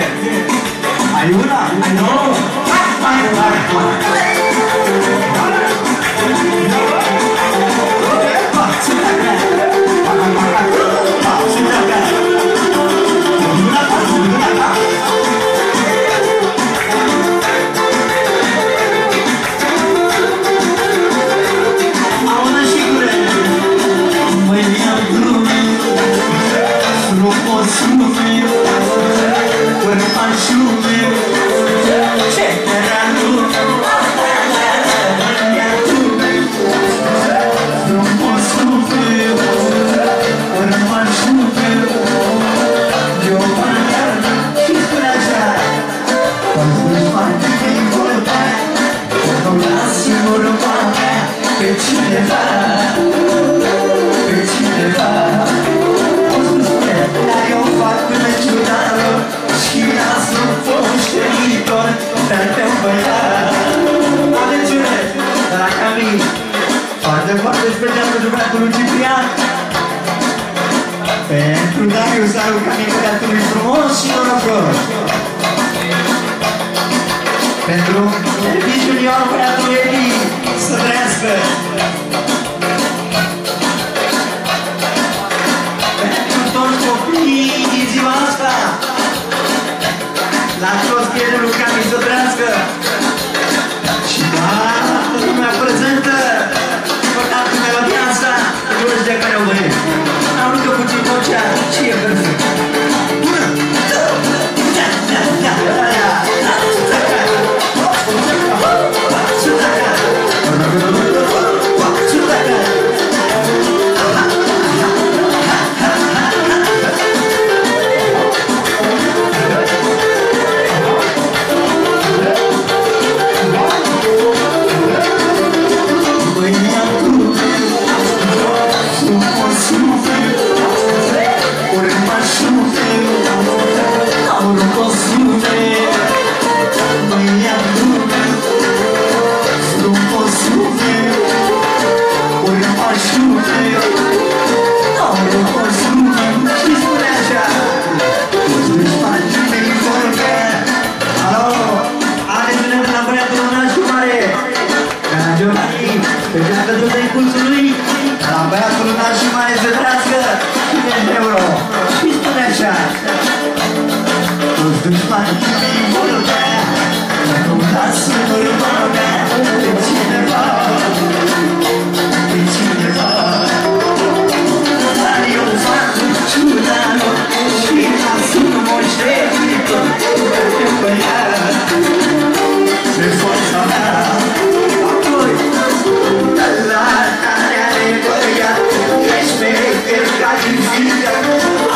I know. I know. pe cineva pentru cineva Dar eu fac până ciudară Și ea sunt poștenitor Dar te-am băiat Alegere de la Camil Foarte, foarte special pentru băiatul lui Ciprian Pentru Darius Aru Camil Băiatului frumos și norocos Pentru Elvis Junior Băiatul Elvis La chose bien nous camille. million euro. Sweet pleasure. Who's this man? Who's this man? Who's this?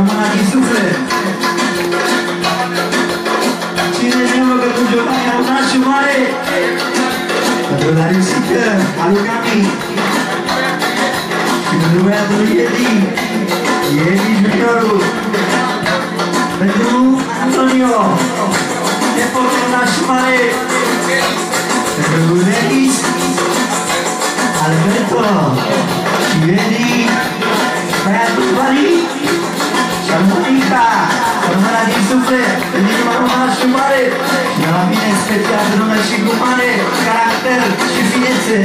rămâna din suflet Cine ne mă că tu Giovanni a și mare Pentru la risică, a lui Cami Și în lumea lui Edi Edi Juniorul Pentru Antonio Nepotul naș mare Pentru lui Denis Alberto Și Edi Băiatul Paris mare De la mine special nume și cu mare caracter și ființe